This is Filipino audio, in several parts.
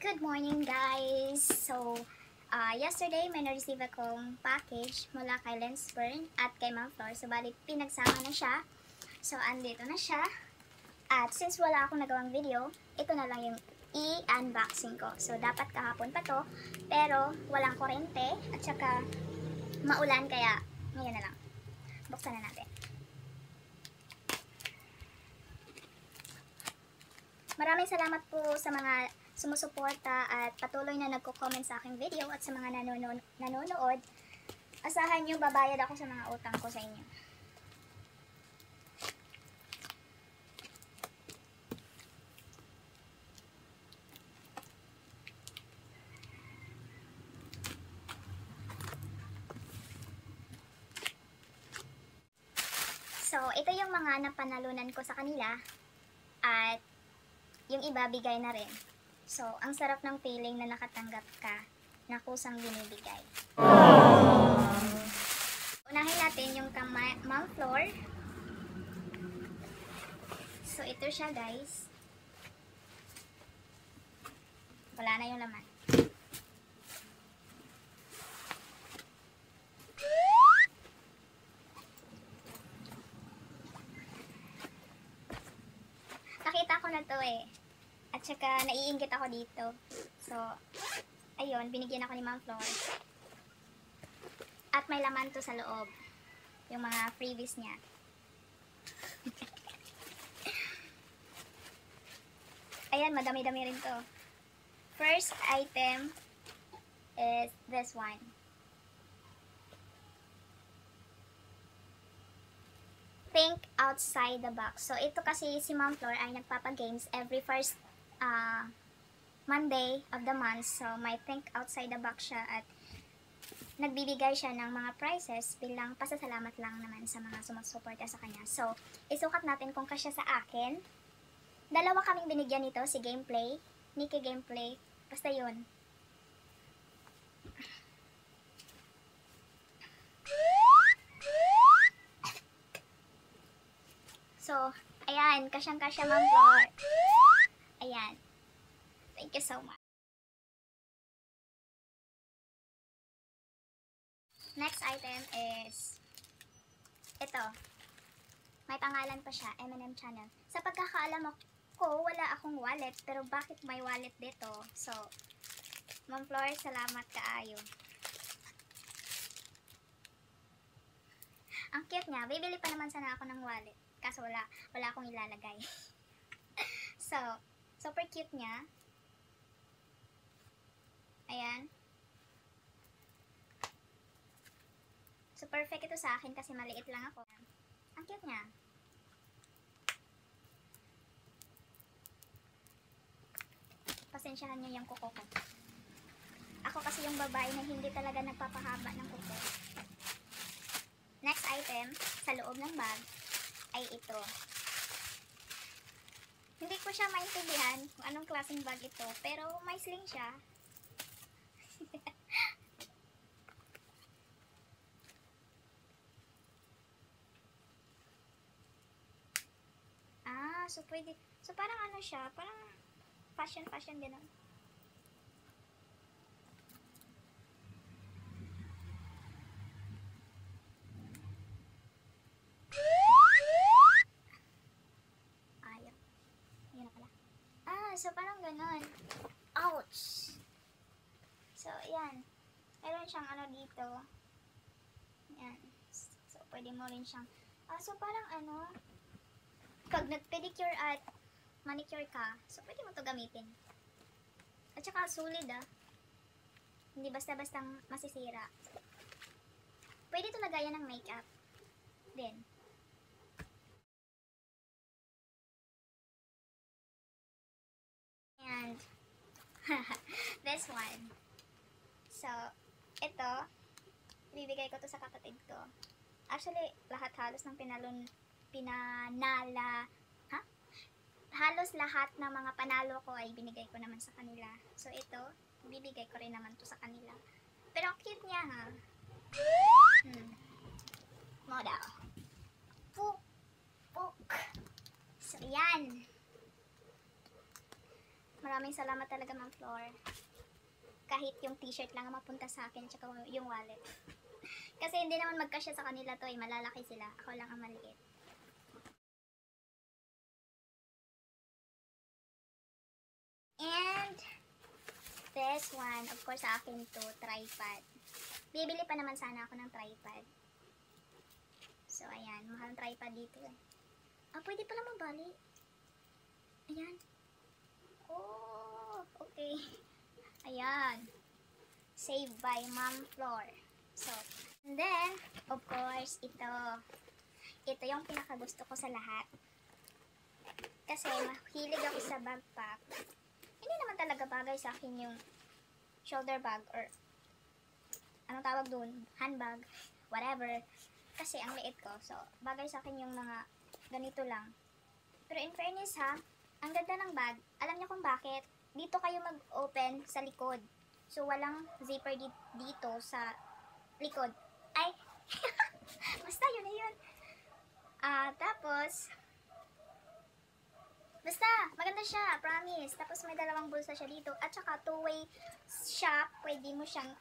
Good morning guys! So, uh, yesterday may na-receive akong package mula kay Lensburn at kay Ma'am Flor. So, bali pinagsama na siya. So, andito na siya. At since wala akong nagawang video, ito na lang yung i-unboxing ko. So, dapat kahapon pa to. Pero, walang kurente at saka maulan kaya ngayon na lang. Buksan na natin. Maraming salamat po sa mga sumusuporta at patuloy na nagko-comment sa aking video at sa mga nanonood. nanonood. Asahan nyo, babayad ako sa mga utang ko sa inyo. So, ito yung mga napanalunan ko sa kanila at iba bigay na rin. So, ang sarap ng feeling na nakatanggap ka na kusang binibigay. Unahin natin yung Ma'am Floor. So, ito siya guys. Wala na yung laman. Nakita ko na to eh. At saka naiinggit ako dito. So, ayun, binigyan ako ni Ma'am Flor. At may laman to sa loob. Yung mga freebies niya. Ayan, madami-dami rin to. First item is this one. Think outside the box. So, ito kasi si Ma'am Flor ay nagpapa-games every first uh, Monday of the month. So, may think outside the box siya at nagbibigay siya ng mga prizes bilang pasasalamat lang naman sa mga sumusuporta sa kanya. So, isukat natin kung kasya sa akin. Dalawa kaming binigyan nito, si Gameplay, Nikki Gameplay, basta yun. So, ayan, kasyang-kasya Ma'am Flor. Ayan. Thank you so much. Next item is ito. May pangalan pa siya, M&M Channel. Sa pagkakaalam ko, wala akong wallet, pero bakit may wallet dito? So, Ma'am Flor, salamat kaayo. Ang cute niya. Bibili pa naman sana ako ng wallet. Kaso wala, wala akong ilalagay. so, super cute niya. Ayan. So, perfect ito sa akin kasi maliit lang ako. Ang cute niya. Pasensyahan niyo yung kuko ko. Ako kasi yung babae na hindi talaga nagpapahaba ng kuko. Next item, sa loob ng bag, ay ito. Hindi ko siya maintindihan kung anong klaseng bag ito, pero may sling siya. ah, so pwede, so parang ano siya, parang fashion fashion din. Ayaw. Ayan na pala. Ah, so parang ganon. Ouch! So, ayan. Meron siyang ano dito. Ayan. So, pwede mo rin siyang... Ah, so parang ano... Pag nag-pedicure at manicure ka, so pwede mo to gamitin. At saka sulit ah. Hindi basta-bastang masisira. Pwede to lagayan ng makeup. Din. And this one. So, ito, bibigay ko to sa kapatid ko. Actually, lahat halos ng pinalon, pinanala, ha? Halos lahat ng mga panalo ko ay binigay ko naman sa kanila. So, ito, bibigay ko rin naman to sa kanila. Pero cute niya, ha? Hmm. Model. Puk. Puk. So, yan. Maraming salamat talaga, Ma'am Flor. Kahit yung t-shirt lang ang mapunta sa akin, tsaka yung wallet. Kasi hindi naman magkasya sa kanila to eh. Malalaki sila. Ako lang ang maliit. And this one, of course, sa akin to, tripod. Bibili pa naman sana ako ng tripod. So, ayan. Mahal tripod dito eh. Ah, pwede pala mabali. Ayan. Oh, okay. Ayan. Saved by Mom Floor. So, and then, of course, ito. Ito yung pinakagusto ko sa lahat. Kasi mahilig ako sa backpack. Hindi naman talaga bagay sa akin yung shoulder bag or anong tawag dun? Handbag. Whatever. Kasi ang liit ko. So, bagay sa akin yung mga ganito lang. Pero in fairness ha, ang ganda ng bag. Alam niyo kung bakit? Dito kayo mag-open sa likod. So, walang zipper di- dito sa likod. Ay! Basta yun na yun. Ah, tapos, basta, maganda siya, promise. Tapos may dalawang bulsa siya dito. At saka two-way siya, pwede mo siyang,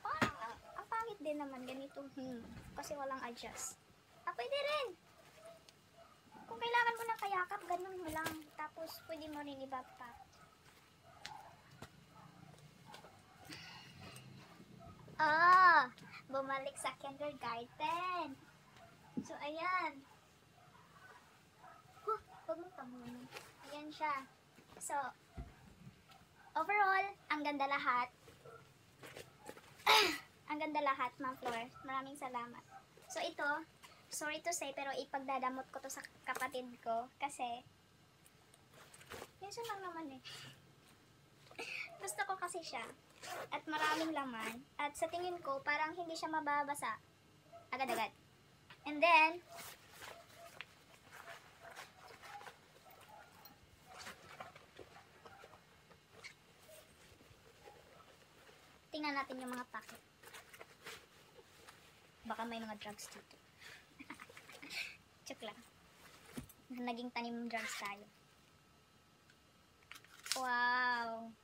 parang, ang, ang pangit din naman, ganito. Hmm, kasi walang adjust. Ah, pwede rin. Kung kailangan mo ng kayakap, ganun mo lang. Tapos, pwede mo rin i-backpack. Ah, bumalik sa kindergarten. So, ayan. Huh, huwag mong. Ayan siya. So, overall, ang ganda lahat. ang ganda lahat, Ma'am Flor. Maraming salamat. So, ito, sorry to say, pero ipagdadamot ko to sa kapatid ko. Kasi, minsan lang naman eh. Gusto ko kasi siya. At maraming laman. At sa tingin ko, parang hindi siya mababasa. Agad-agad. And then, tingnan natin yung mga packet. Baka may mga drugs dito. Joke lang. Naging tanim drugs tayo. Wow!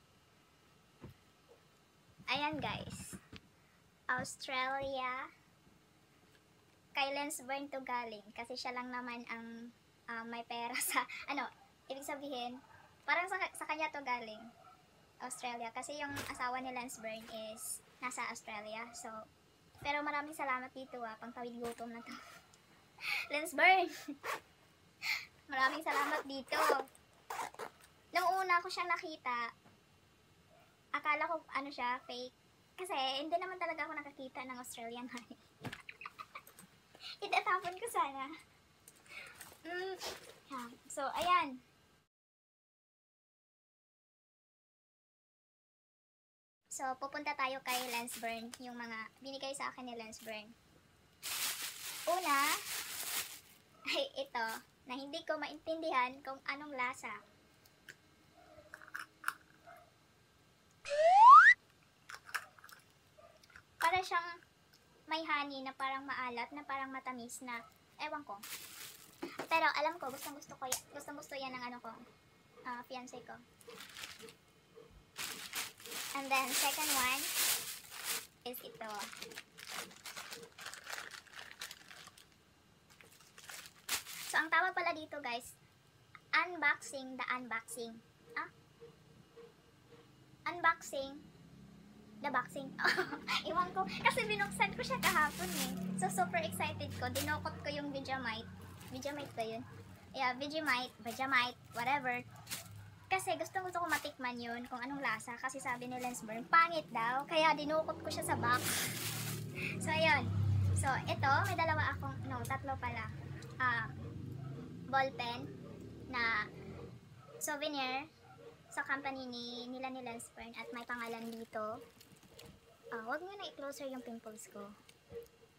Ayan guys. Australia. Kay Lensburn to galing. Kasi siya lang naman ang ah, may pera sa, ano, ibig sabihin, parang sa, sa kanya to galing. Australia. Kasi yung asawa ni Lensburn is nasa Australia. So, pero maraming salamat dito ah. Pangtawid gutom na to. Lensburn! maraming salamat dito. Nung una ko siya nakita, akala ko ano siya, fake. Kasi hindi naman talaga ako nakakita ng Australian honey. Itatapon ko sana. Mm, yeah. So, ayan. So, pupunta tayo kay Lensburn, yung mga binigay sa akin ni Lensburn. Una, ay ito, na hindi ko maintindihan kung anong lasa. Para siyang may honey na parang maalat, na parang matamis na, ewan ko. Pero alam ko, gustong gusto ko, gustong gusto yan ng ano ko, ah, fiancé ko. And then, second one is ito. So, ang tawag pala dito, guys, unboxing the unboxing. Ah? Unboxing the boxing. Iwan ko. Kasi binuksan ko siya kahapon eh. So, super excited ko. Dinukot ko yung Vegemite. Vegemite ba yun? Yeah, Vegemite, Vegemite, whatever. Kasi gusto gusto ko matikman yun kung anong lasa. Kasi sabi ni Lensburn, pangit daw. Kaya dinukot ko siya sa box. So, ayun. So, ito, may dalawa akong, no, tatlo pala. Ah, ballpen na souvenir sa company ni nila ni Lensburn at may pangalan dito. Ah, wag mo na i-closer yung pimples ko.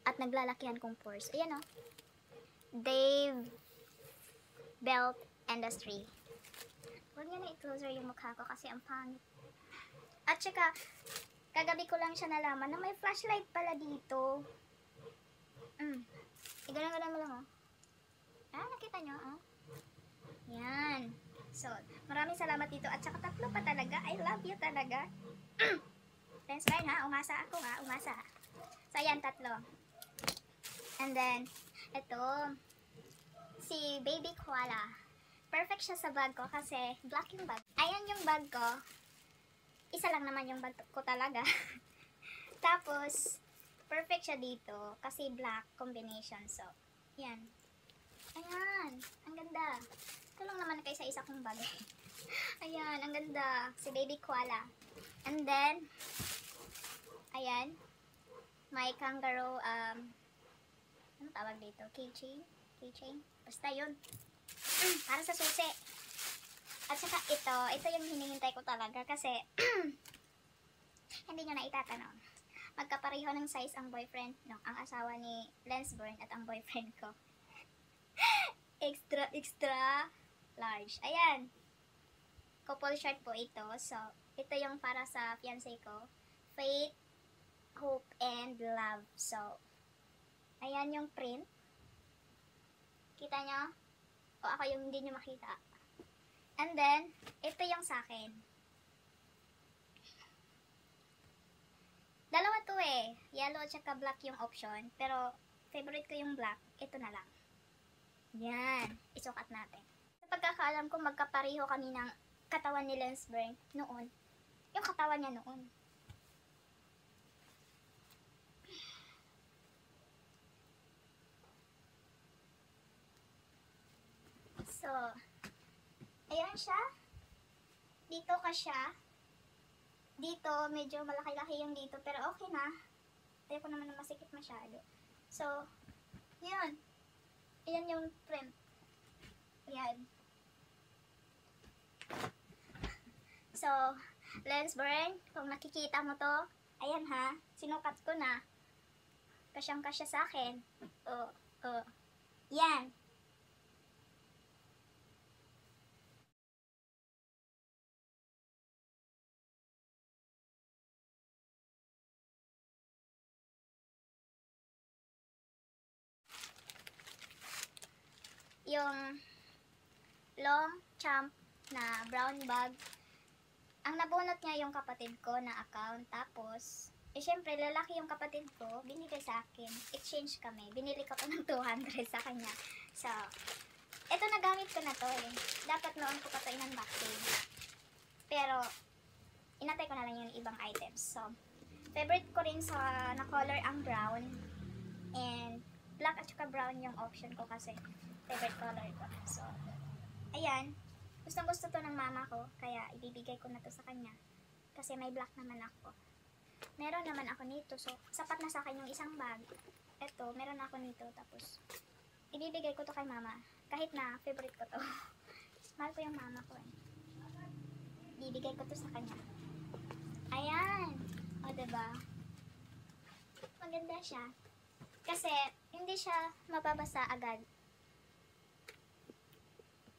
At naglalakihan kong pores. Ayan oh. Dave Belt Industry. Huwag niyo na i-closer yung mukha ko kasi ang pangit. At saka, kagabi ko lang siya nalaman na may flashlight pala dito. Mm. Igalang-galang mo lang oh. Ah, nakita nyo oh. Yan. So, maraming salamat dito. At saka tatlo pa talaga. I love you talaga. Thanks, Ryan, ha? Umasa ako, ha? Umasa. So, ayan, tatlo. And then, ito, si Baby Koala. Perfect siya sa bag ko kasi black yung bag. Ayan yung bag ko. Isa lang naman yung bag ko talaga. Tapos, perfect siya dito kasi black combination. So, yan. Ayan, ang ganda. Ito lang naman kaysa isa kong bag. Ayan, ang ganda. Si Baby Koala. And then, ayan, may kangaroo, um, ano tawag dito? Keychain? Keychain? Basta yun. Para sa susi. At saka ito, ito yung hinihintay ko talaga kasi hindi nyo na itatanong. Magkapareho ng size ang boyfriend, no, ang asawa ni Lensburn at ang boyfriend ko. extra, extra large. Ayan. Couple shirt po ito. So, ito yung para sa fiancé ko. Faith, hope, and love. So, ayan yung print. Kita nyo? O ako yung hindi nyo makita. And then, ito yung sa akin. Dalawa to eh. Yellow at saka black yung option. Pero, favorite ko yung black. Ito na lang. Yan. Isukat natin. Sa pagkakaalam ko, magkapareho kami ng katawan ni Lensburn noon. Yung katawan niya noon. So, ayan siya. Dito ka siya. Dito, medyo malaki-laki yung dito. Pero okay na. Ayoko naman na masikip masyado. So, yun. Ayan yung print. Ayan. So, lens burn, kung nakikita mo to, ayan ha, sinukat ko na. Kasyang kasya sa akin. Oh, oh. Yan. Yung long champ na brown bag ang nabunot niya yung kapatid ko na account. Tapos, eh syempre, lalaki yung kapatid ko, binigay sa akin. Exchange kami. Binili ko to ng 200 sa kanya. So, eto nagamit ko na to eh. Dapat noon ko pa to in-unboxing. Pero, inatay ko na lang yung ibang items. So, favorite ko rin sa na-color ang brown. And, black at saka brown yung option ko kasi favorite color ko. So, ayan. Gustong gusto to ng mama ko, kaya ibibigay ko na to sa kanya. Kasi may black naman ako. Meron naman ako nito, so sapat na sa akin yung isang bag. Ito, meron ako nito, tapos ibibigay ko to kay mama. Kahit na favorite ko to. Mahal ko yung mama ko eh. Ibibigay ko to sa kanya. Ayan! O, diba? Maganda siya. Kasi, hindi siya mababasa agad.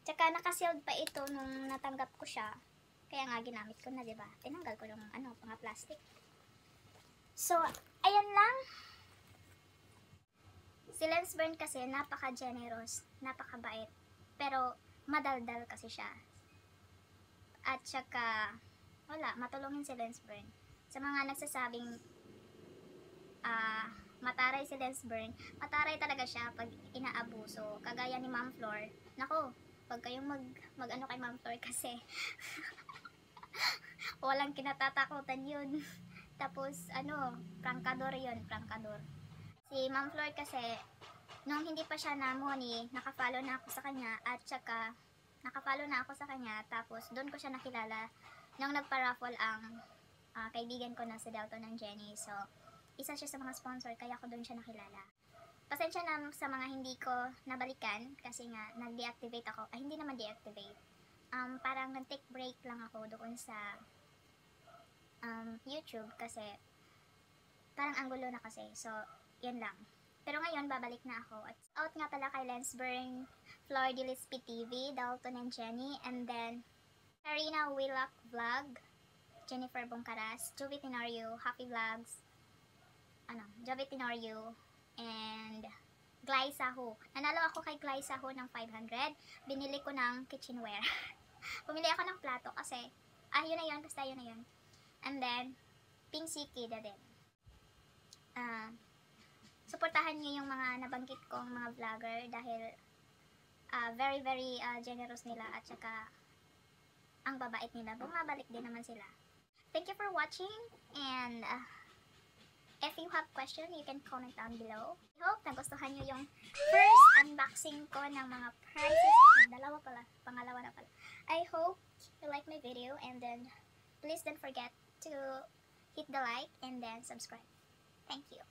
Tsaka nakasealed pa ito nung natanggap ko siya. Kaya nga ginamit ko na, 'di ba? Tinanggal ko yung ano, mga plastic. So, ayan lang. Si Lensburn kasi napaka-generous, napakabait. Pero madaldal kasi siya. At saka wala, matulungin si Lensburn. Sa mga nagsasabing ah mataray si Lensburn, mataray talaga siya pag inaabuso. Kagaya ni Ma'am Flor. Nako, wag kayong mag, mag ano kay Ma'am Flor kasi walang kinatatakutan yun. Tapos, ano, prangkador yun, prangkador. Si Ma'am Flor kasi, nung hindi pa siya namoni, nakafollow na ako sa kanya, at saka, nakafollow na ako sa kanya, tapos doon ko siya nakilala, nung nagpa-raffle ang ah, kaibigan ko na si Delton ng Jenny. So, isa siya sa mga sponsor, kaya ako doon siya nakilala. Pasensya na sa mga hindi ko nabalikan kasi nga nag-deactivate ako. Ay, hindi naman deactivate. Um, parang nag-take break lang ako doon sa um, YouTube kasi parang ang gulo na kasi. So, yan lang. Pero ngayon, babalik na ako. At out nga pala kay Lensburn, Flor Gillespie TV, Dalton and Jenny, and then Karina Willock Vlog, Jennifer Bongkaras, Jovi Tenorio, Happy Vlogs, ano, Jovi Tenorio, and Glyza Ho. Nanalo ako kay Glyza Ho ng 500. Binili ko ng kitchenware. Pumili ako ng plato kasi, ah, yun na yun, basta yun na yun. And then, pink sikida din. Ah, suportahan niyo yung mga nabanggit kong mga vlogger dahil ah, very, very ah, generous nila at saka ang babait nila. Bumabalik din naman sila. Thank you for watching and ah, if you have question, you can comment down below. I hope nagustuhan nyo yung first unboxing ko ng mga prizes. Ah, dalawa pala. Pangalawa na pala. I hope you like my video and then please don't forget to hit the like and then subscribe. Thank you.